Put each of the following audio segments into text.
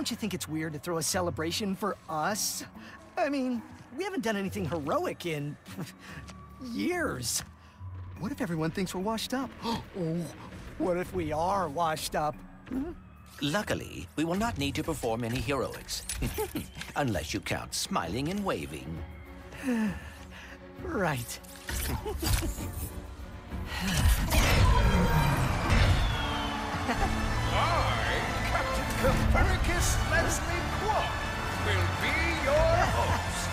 Don't you think it's weird to throw a celebration for us? I mean, we haven't done anything heroic in... years. What if everyone thinks we're washed up? Oh, what if we are washed up? Hmm? Luckily, we will not need to perform any heroics. Unless you count smiling and waving. Right. I, Captain Copernicus Leslie Qwark, will be your host.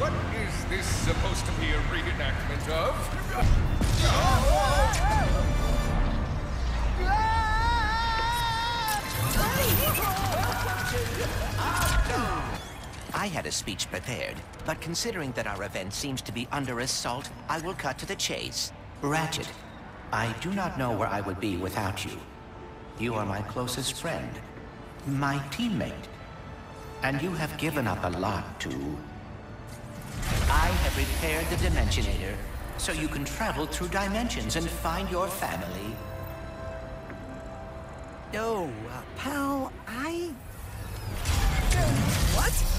What is this supposed to be a reenactment of? I had a speech prepared, but considering that our event seems to be under assault, I will cut to the chase. Ratchet, I do not know where I would be without you. You are my closest friend, my teammate, and you have given up a lot to... I have repaired the Dimensionator, so you can travel through dimensions and find your family. No, uh, pal, I... What?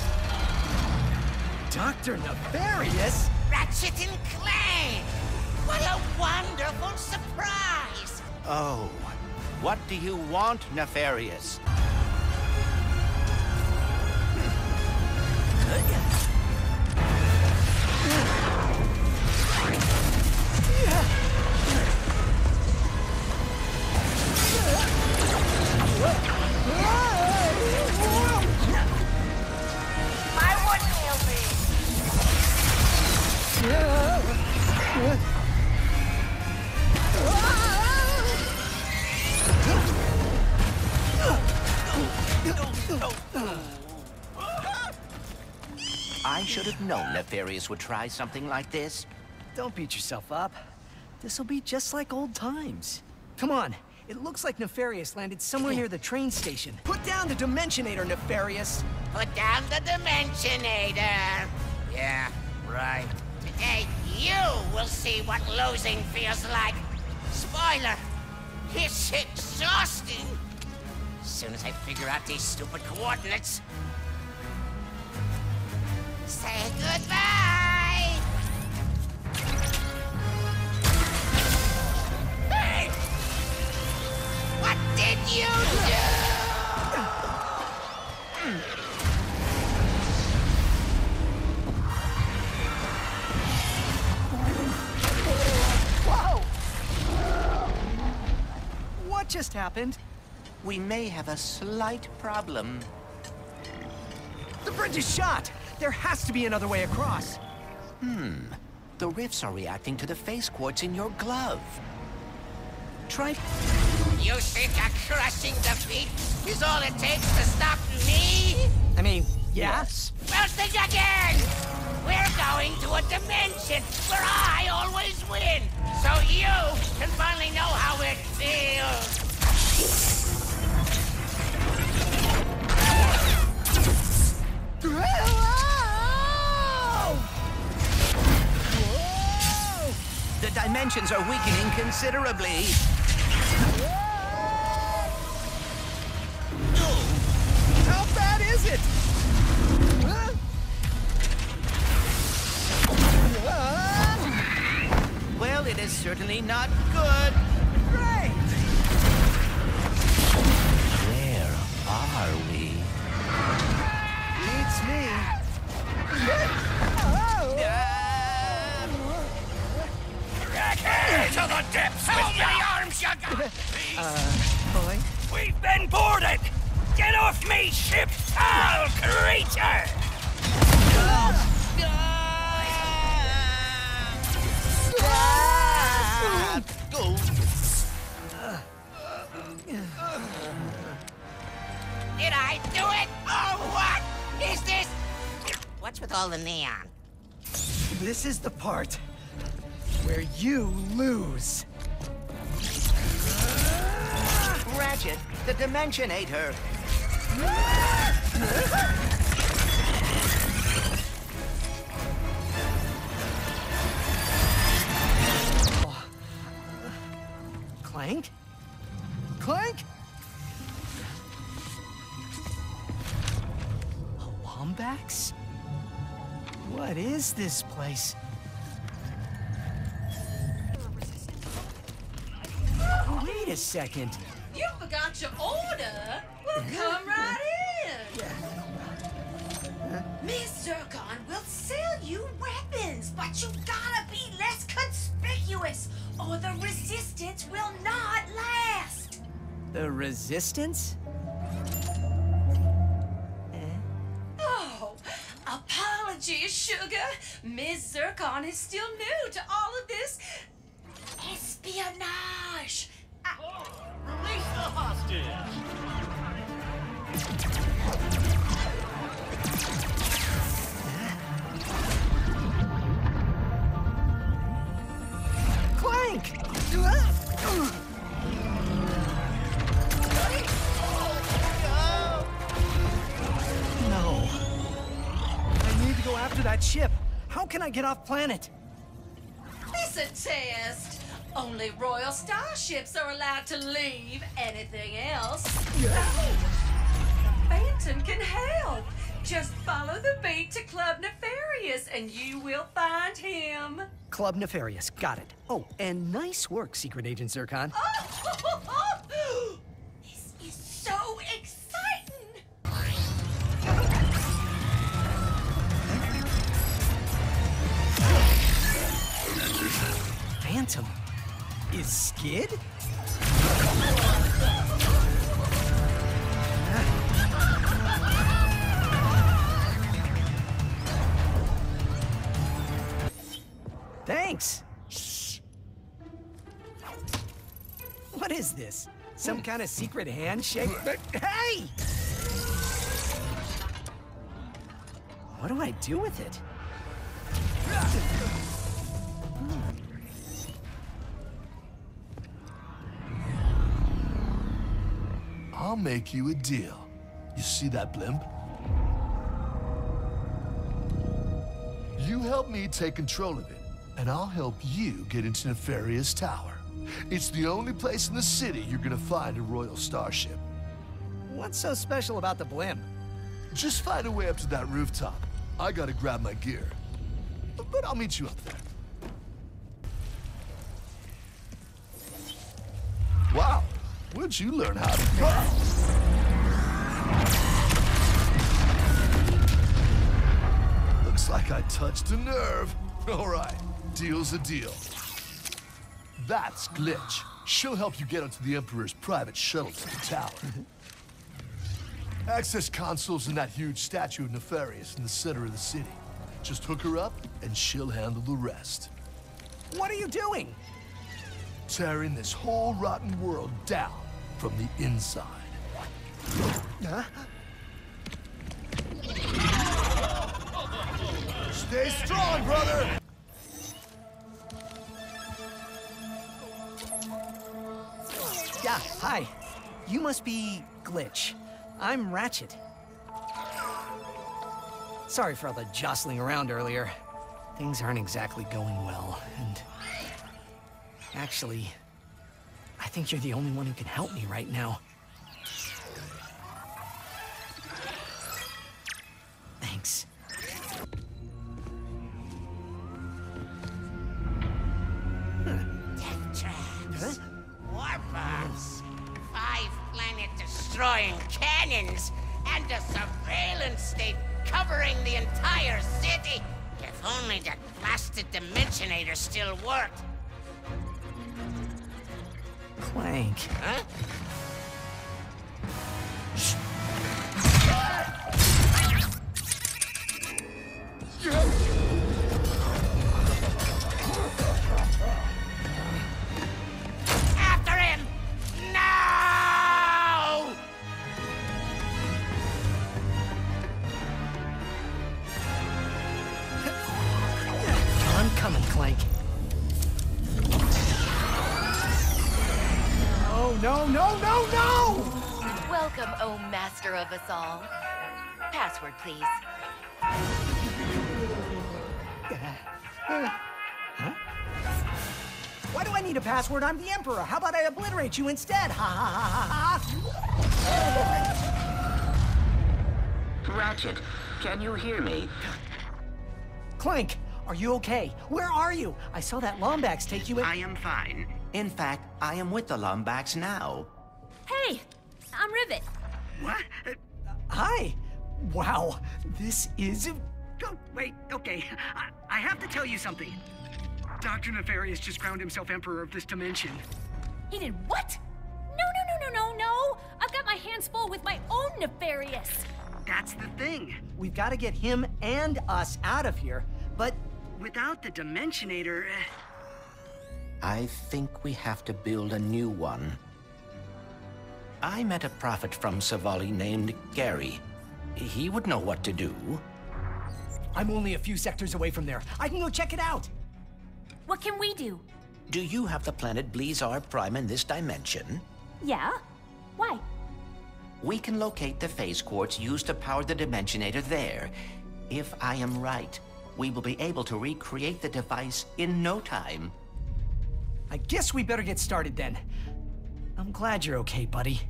Dr. Nefarious? Ratchet and Clank! What a wonderful surprise! Oh, what do you want, Nefarious? I should have known Nefarious would try something like this. Don't beat yourself up. This'll be just like old times. Come on, it looks like Nefarious landed somewhere near the train station. Put down the Dimensionator, Nefarious! Put down the Dimensionator! Yeah, right. Today, you will see what losing feels like. Spoiler, it's exhausting. As soon as I figure out these stupid coordinates. Say goodbye! Hey! What did you do? Whoa! What just happened? We may have a slight problem. The bridge is shot! There has to be another way across. Hmm. The rifts are reacting to the phase quartz in your glove. Try... You think a crushing defeat is all it takes to stop me? I mean, yes? Well, think again! We're going to a dimension where I always win, so you can finally know how it feels. dimensions are weakening considerably. How bad is it? Huh? Well, it is certainly not good. Great! Where are we? Beats me. Oh! The depths How many arms you got? Uh, boy. We've been boarded! Get off me ship, foul creature! Did I do it? Oh, what is this? What's with all the neon? This is the part where you lose. Ratchet, the Dimensionator. Clank? Clank? A Lombax? What is this place? A second. You forgot your order? Well, come right in. Miss Zurkon will sell you weapons, but you gotta be less conspicuous, or the resistance will not last. The Resistance? Eh? Oh, apologies, Sugar. Miss Zurkon is still new to all of this espionage. I- Release the hostage! Clank! No. I need to go after that ship. How can I get off planet? It's a test. Only royal starships are allowed to leave. Anything else? Phantom can help. Just follow the beat to Club Nefarious and you will find him. Club Nefarious, got it. Oh, and nice work, Secret Agent Zurkon. this is so exciting. Phantom? Is Skid? Thanks. What is this? Some kind of secret handshake? Hey! What do I do with it? I'll make you a deal. You see that blimp? You help me take control of it, and I'll help you get into Nefarious Tower. It's the only place in the city you're gonna find a Royal Starship. What's so special about the blimp? Just find a way up to that rooftop. I gotta grab my gear. But I'll meet you up there. Wow, where'd you learn how to... Looks like I touched a nerve. All right, deal's a deal. That's Glitch. She'll help you get onto the Emperor's private shuttle to the tower. Access console's in that huge statue of Nefarious in the center of the city. Just hook her up, and she'll handle the rest. What are you doing? Tearing this whole rotten world down from the inside. Huh? Stay strong, brother! Yeah, hi. You must be Glitch. I'm Ratchet. Sorry for all the jostling around earlier. Things aren't exactly going well, and... Actually, I think you're the only one who can help me right now. Thanks. Death traps. Warbombs. Five planet destroying cannons. And a surveillance state covering the entire city. If only that blasted Dimensionator still worked. Clank. Huh? Password? I'm the Emperor. How about I obliterate you instead? Ha ha ha ha ha! Ratchet, can you hear me? Clank, are you okay? Where are you? I saw that Lombax take you in. I am fine. In fact, I am with the Lombax now. Hey, I'm Rivet. What? Hi. Wow, this is. Oh, wait, okay. I, I have to tell you something. Dr. Nefarious just crowned himself Emperor of this dimension. He did what? No, no, no, no, no, no! I've got my hands full with my own Nefarious. That's the thing. We've got to get him and us out of here, but. Without the Dimensionator. eh, I think we have to build a new one. I met a prophet from Savali named Gary. He would know what to do. I'm only a few sectors away from there. I can go check it out. What can we do? Do you have the planet Blizar Prime in this dimension? Yeah? Why? We can locate the phase quartz used to power the Dimensionator there. If I am right, we will be able to recreate the device in no time. I guess we better get started then. I'm glad you're okay, buddy.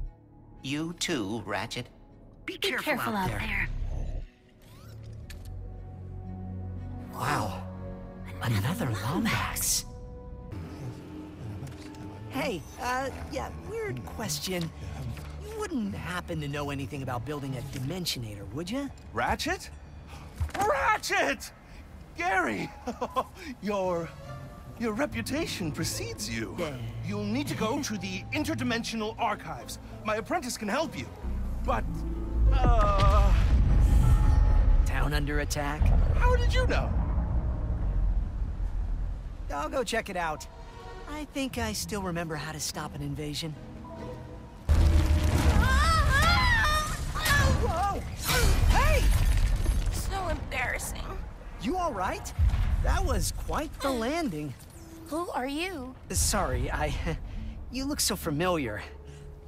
You too, Ratchet. Be, Be careful, out there. Wow. Another Lombax. Hey, uh, yeah, weird question. You wouldn't happen to know anything about building a Dimensionator, would you? Ratchet? Ratchet! Gary! your... your reputation precedes you. Yeah. You'll need to go to the interdimensional archives. My apprentice can help you. But... Uh... Town under attack? How did you know? I'll go check it out. I think I still remember how to stop an invasion. Whoa! Hey! So embarrassing. You all right? That was quite the hmm. landing. Who are you? Sorry, I... You look so familiar.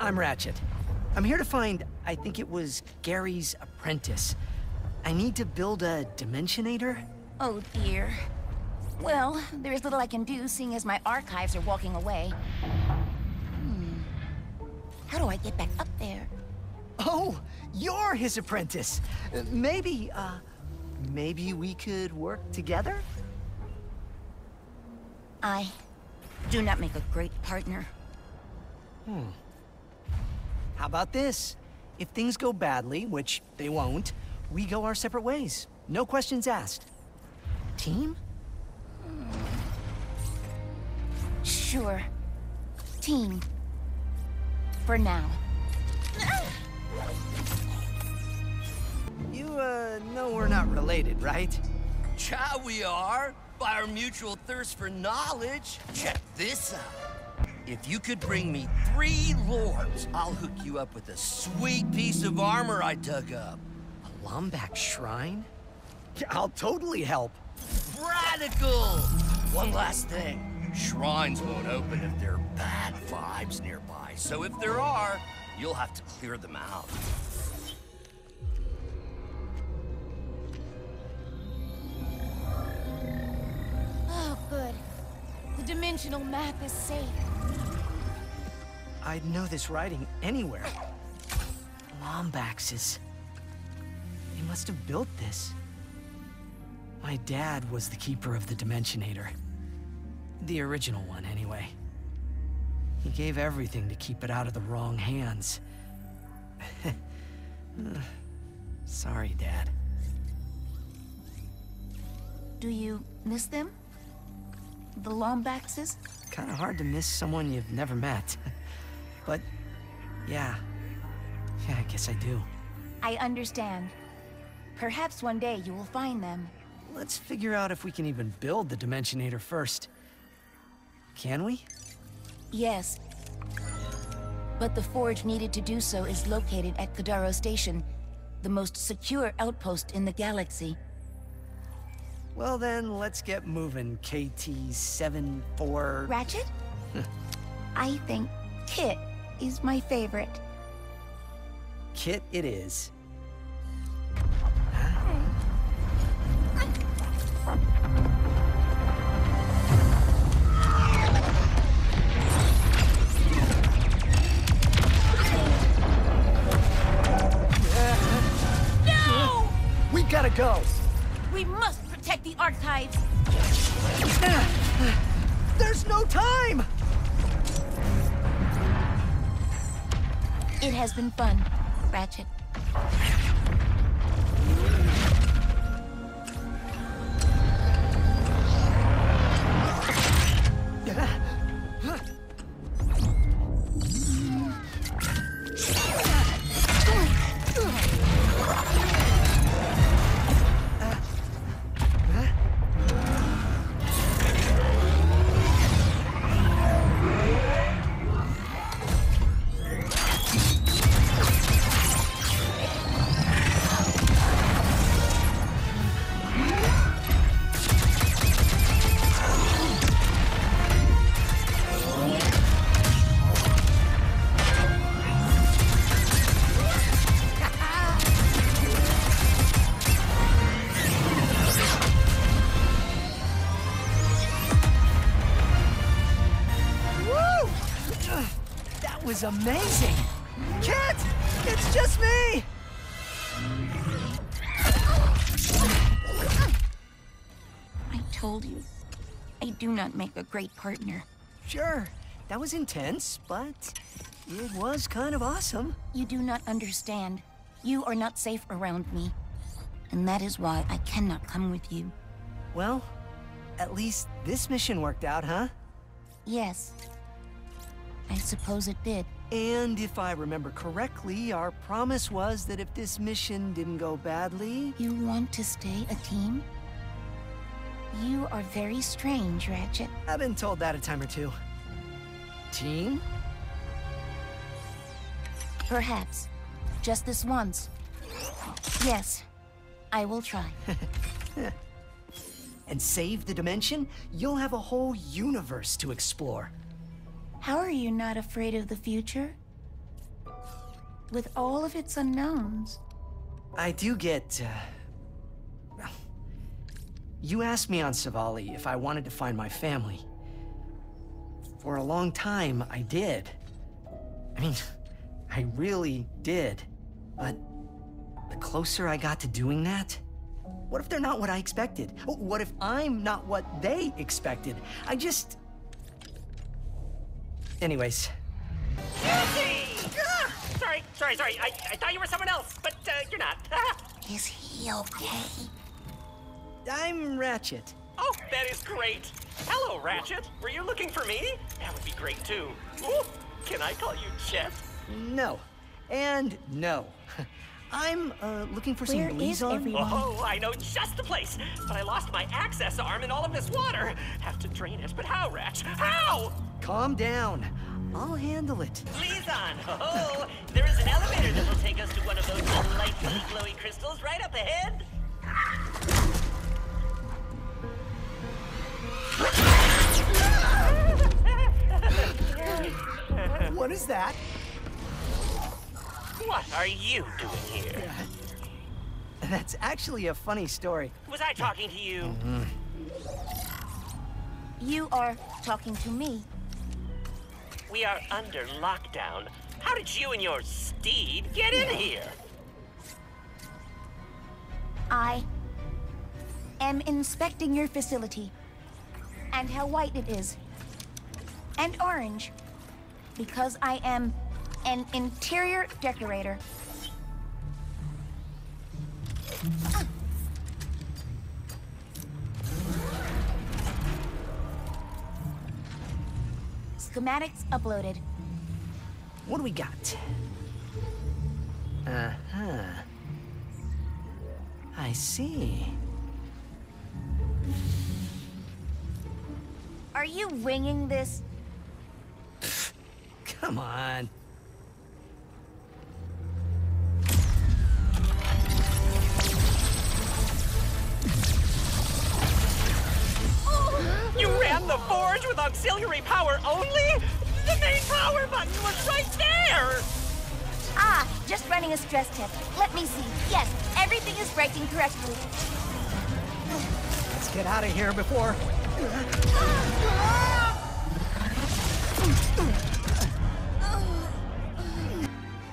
I'm Ratchet. I'm here to find, I think it was Gary's apprentice. I need to build a Dimensionator? Oh dear. Well, there's little I can do seeing as my archives are walking away. Hmm. How do I get back up there? Oh, you're his apprentice. Uh, Maybe, uh, maybe we could work together? I do not make a great partner. Hmm. How about this? If things go badly, which they won't, we go our separate ways. No questions asked. Team? Sure. Team. For now. You, uh, know we're not related, right? Yeah, we are. By our mutual thirst for knowledge. Check this out. If you could bring me three lords, I'll hook you up with a sweet piece of armor I dug up. A Lombax shrine? Yeah, I'll totally help. Radical! One last thing. Shrines won't open if there are bad vibes nearby, so if there are, you'll have to clear them out. Oh, good. The dimensional map is safe. I'd know this writing anywhere. Lombaxes. They must have built this. My dad was the keeper of the Dimensionator. The original one, anyway. He gave everything to keep it out of the wrong hands. Sorry, Dad. Do you miss them? The Lombaxes? Kinda hard to miss someone you've never met. but, yeah. Yeah, I guess I do. I understand. Perhaps one day you will find them. Let's figure out if we can even build the Dimensionator first. Can we? Yes. But the forge needed to do so is located at Kadaro Station, the most secure outpost in the galaxy. Well then, let's get moving, KT-74... Ratchet? I think Kit is my favorite. Kit it is. Go. We must protect the archives. There's no time! It has been fun, Ratchet. Was amazing! Kit! It's just me! I told you, I do not make a great partner. Sure, that was intense, but it was kind of awesome. You do not understand. You are not safe around me. And that is why I cannot come with you. Well, at least this mission worked out, huh? Yes. I suppose it did. And if I remember correctly, our promise was that if this mission didn't go badly... You want to stay a team? You are very strange, Ratchet. I've been told that a time or two. Team? Perhaps. Just this once. Yes, I will try. and save the dimension, you'll have a whole universe to explore. How are you not afraid of the future? With all of its unknowns. I do get, uh... You asked me on Savali if I wanted to find my family. For a long time, I did. I mean, I really did. But the closer I got to doing that, what if they're not what I expected? What if I'm not what they expected? I just... Anyways, Guilty! Ah! Sorry, sorry, sorry. I, I thought you were someone else, but uh, you're not. Is he okay? I'm Ratchet. Oh, that is great. Hello, Ratchet. Were you looking for me? That would be great too. Ooh, can I call you Chet? No. And no. I'm uh, looking for Where some is liaison. everyone? Oh, I know just the place. But I lost my access arm in all of this water. Have to drain it, but how, Ratch? How? Calm down. I'll handle it. Please on. Oh, there is an elevator that will take us to one of those delightfully glowy crystals right up ahead. What is that? What are you doing here? That's actually a funny story. Was I talking to you? Mm-hmm. You are talking to me. We are under lockdown. How did you and your steed get in here? I am inspecting your facility. And how white it is. And orange. Because I am an interior decorator. Schematics uploaded. What do we got? Uh-huh. I see. Are you winging this? Come on. Running a stress test. Let me see. Yes, everything is breaking correctly. Let's get out of here before...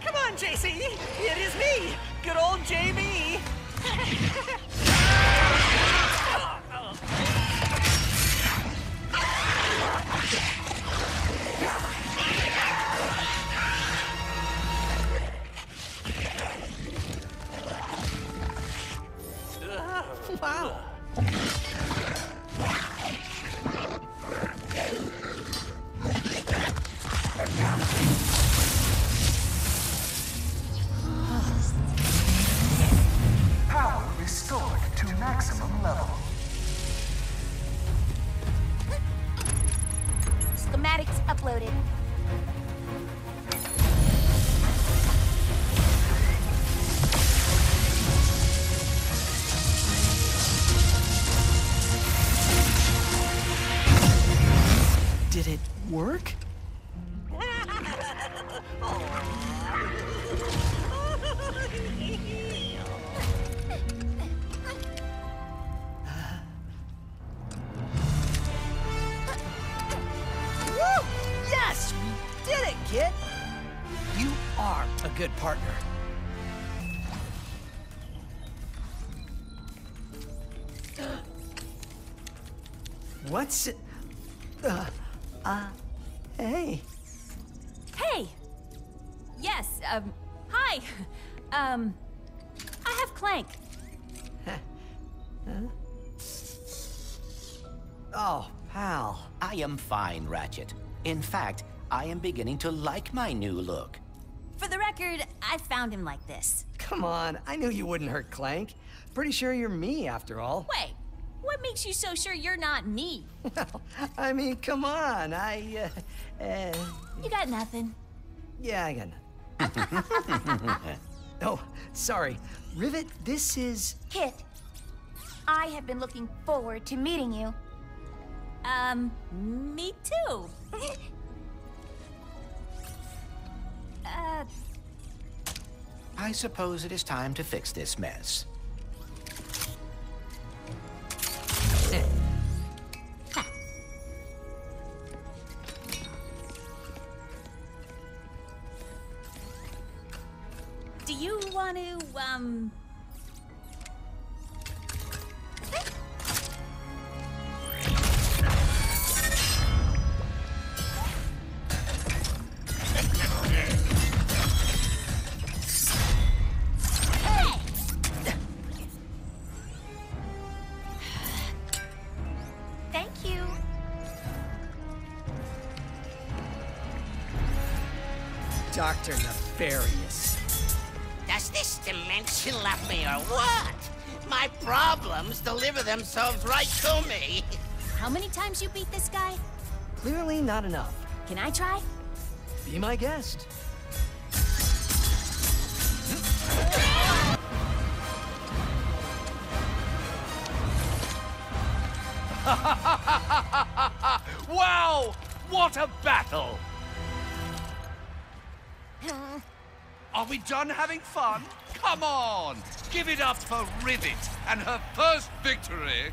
Come on, JC! It is me! Good old JB! it! You are a good partner. What's it? Uh, uh, hey. Hey! Yes, um, hi! Um, I have Clank. huh? Oh, pal. I am fine, Ratchet. In fact, I am beginning to like my new look. For the record, I found him like this. Come on, I knew you wouldn't hurt Clank. Pretty sure you're me, after all. Wait, what makes you so sure you're not me? Well, I mean, come on, I, uh, uh, You got nothing. yeah, I got nothing. oh, sorry. Rivet, this is... Kit, I have been looking forward to meeting you. Um, me too. uh, I suppose it is time to fix this mess. do you want to, um... Dr. Nefarious. Does this dimension love me or what? My problems deliver themselves right to me. How many times you beat this guy? Clearly not enough. Can I try? Be my guest. wow! What a battle! Are we done having fun? Come on! Give it up for Rivet and her first victory!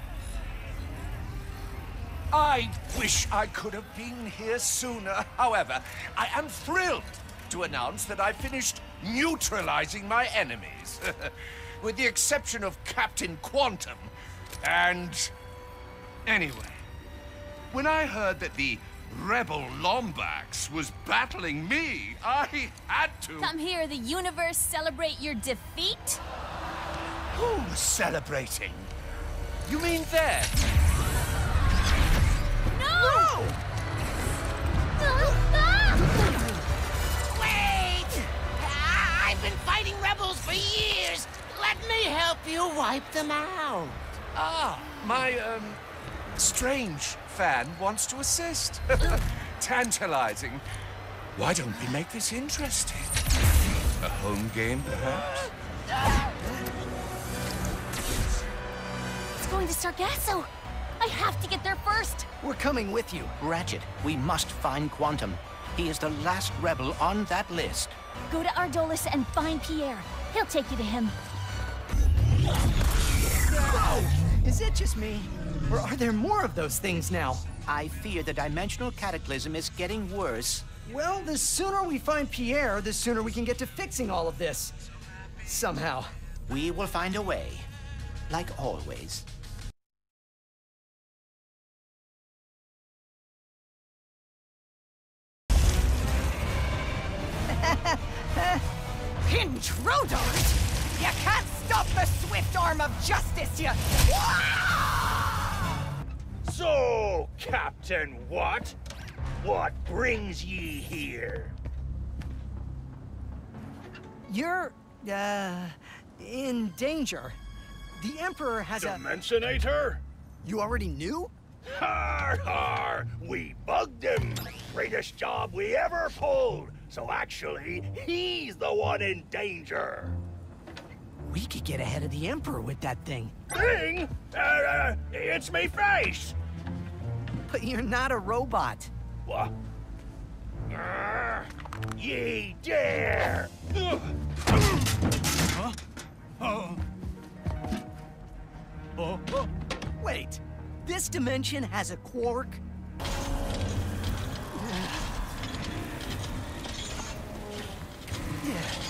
I wish I could have been here sooner. However, I am thrilled to announce that I finished neutralizing my enemies. With the exception of Captain Quantum and... Anyway, when I heard that the rebel Lombax was battling me, I had to... Come here, the universe celebrate your defeat? Who's celebrating? You mean them? No! no! Wait! I- I've been fighting rebels for years. Let me help you wipe them out. Ah, my, um, strange fan wants to assist. Tantalizing. Why don't we make this interesting? A home game, perhaps? It's going to Sargasso. I have to get there first. We're coming with you. Ratchet, we must find Quantum. He is the last rebel on that list. Go to Ardolis and find Pierre. He'll take you to him. Whoa! Is it just me? Or are there more of those things now? I fear the dimensional cataclysm is getting worse. Well, the sooner we find Pierre, the sooner we can get to fixing all of this. Somehow. We will find a way. Like always. Intruder! You can't stop the swift arm of justice, you... So, Captain What? What brings ye here? You're, uh, in danger. The Emperor has a... Dimensionator? You already knew? Har har! We bugged him! Greatest job we ever pulled! So actually, he's the one in danger! We could get ahead of the Emperor with that thing. Thing? Uh, uh, it's me face! But you're not a robot. What? Uh, ye dare! Huh? Oh. Oh, oh. Wait, this dimension has a Qwark? Fair's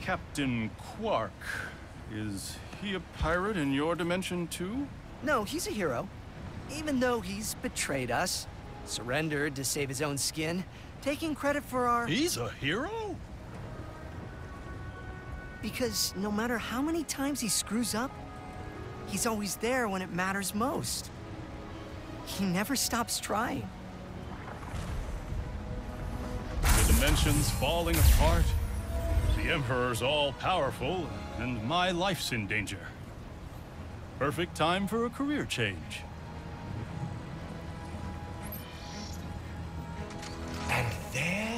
Captain Qwark, is he a pirate in your dimension too? No, he's a hero. Even though he's betrayed us, surrendered to save his own skin, taking credit for our... He's a hero? Because no matter how many times he screws up, he's always there when it matters most. He never stops trying. The dimension's falling apart. Emperor's all powerful, and my life's in danger. Perfect time for a career change. And there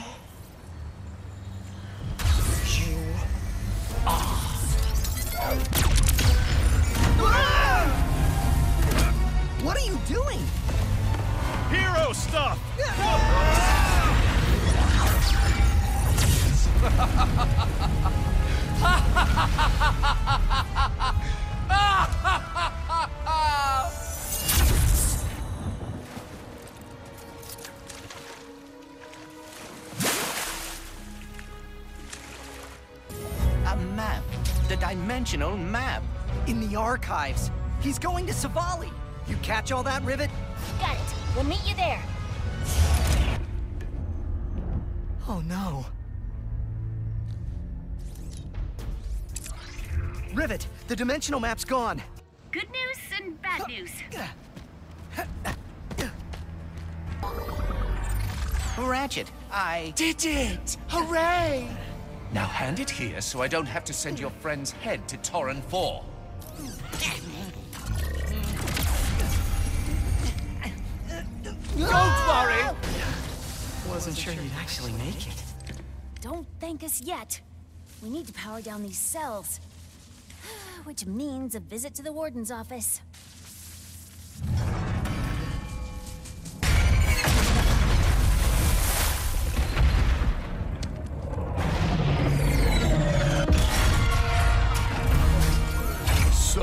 dimensional map. In the archives. He's going to Savali. You catch all that, Rivet? Got it. We'll meet you there. Oh no. Rivet, the dimensional map's gone. Good news and bad news. Ratchet, I... Did it! Hooray! Now hand it here so I don't have to send your friend's head to Torren 4. Don't worry! Wasn't sure you'd actually make it. Don't thank us yet. We need to power down these cells. Which means a visit to the Warden's office.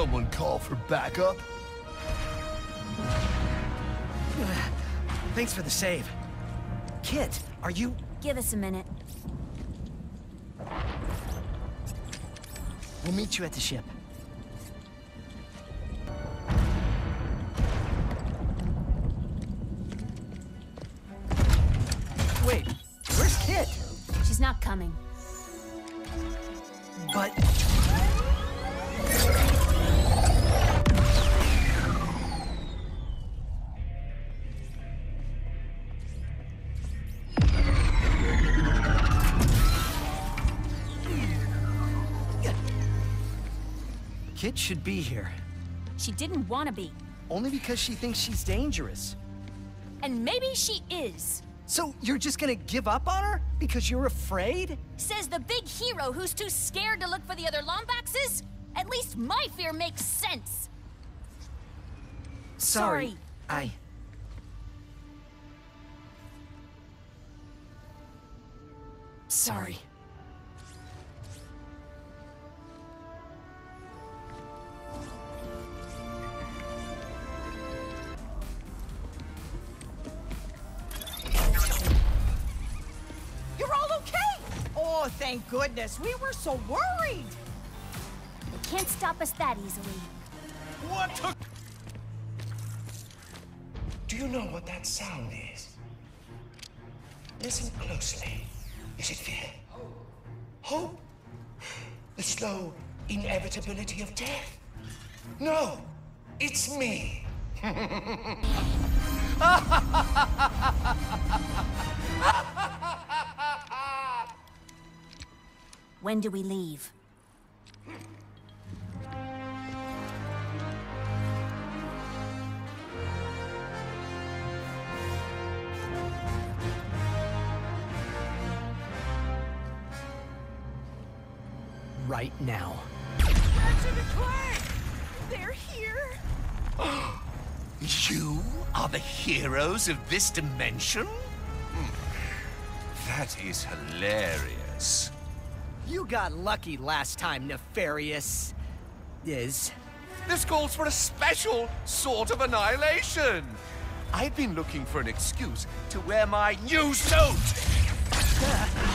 Someone call for backup? Thanks for the save. Kit, are you... Give us a minute. We'll meet you at the ship. Should be here. She didn't want to be. Only because she thinks she's dangerous. And maybe she is. So you're just gonna give up on her? Because you're afraid? Says the big hero who's too scared to look for the other Lombaxes? At least my fear makes sense. Sorry. I... Sorry. Thank goodness. We were so worried. They can't stop us that easily. What took... Do you know what that sound is? Listen closely. Is it fear? Hope? The slow inevitability of death? No, it's me. When do we leave? Right now. Ratchet and Clank! They're here! You are the heroes of this dimension? Hmm. That is hilarious. You got lucky last time, Nefarious. Is. This calls for a special sort of annihilation. I've been looking for an excuse to wear my new suit.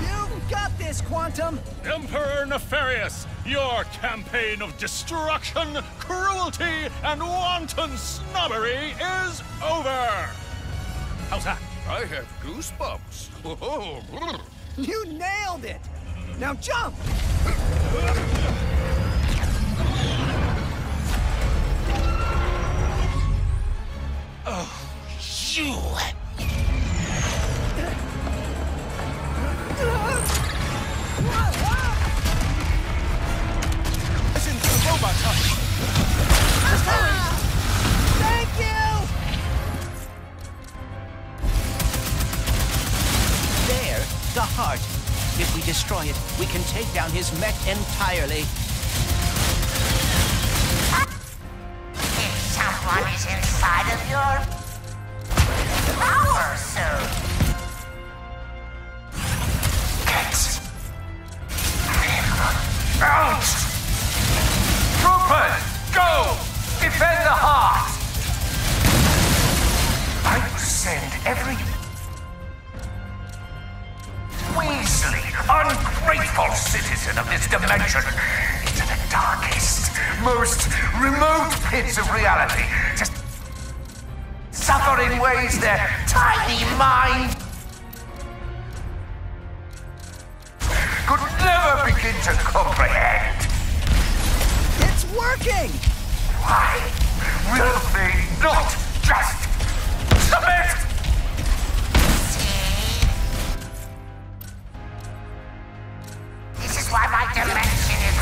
You got this, Quantum! Emperor Nefarious, your campaign of destruction, cruelty, and wanton snobbery is over! How's that? I have goosebumps. You nailed it! Now jump! oh, you! Listen to the robot touch. Thank you! There, the heart. If we destroy it, we can take down his mech entirely. If someone is inside of your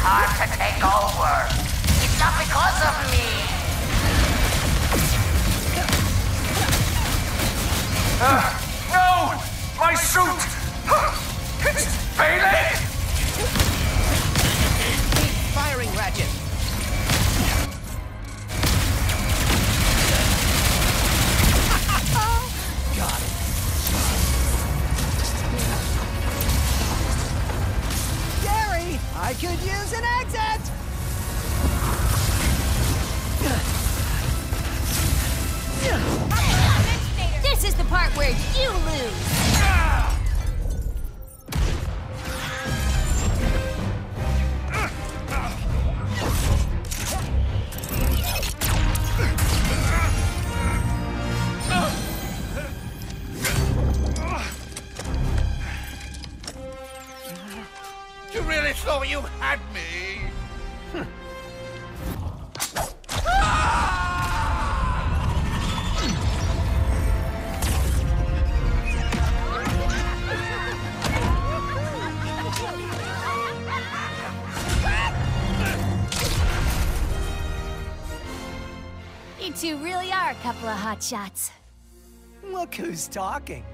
hard to take over. It's not because of me. Uh, no! My suit! It's failing! I could use an exit! This is the part where you lose! Two really are a couple of hot shots. Look who's talking.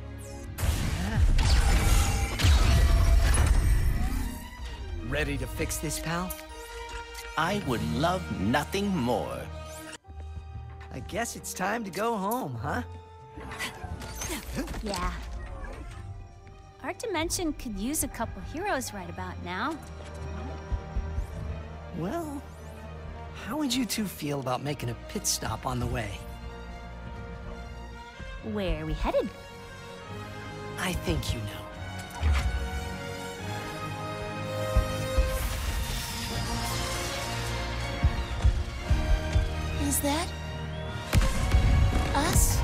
Ready to fix this, pal? I would love nothing more. I guess it's time to go home, huh? Yeah. Our dimension could use a couple heroes right about now. Well, how would you two feel about making a pit stop on the way? Where are we headed? I think you know. Is that... us?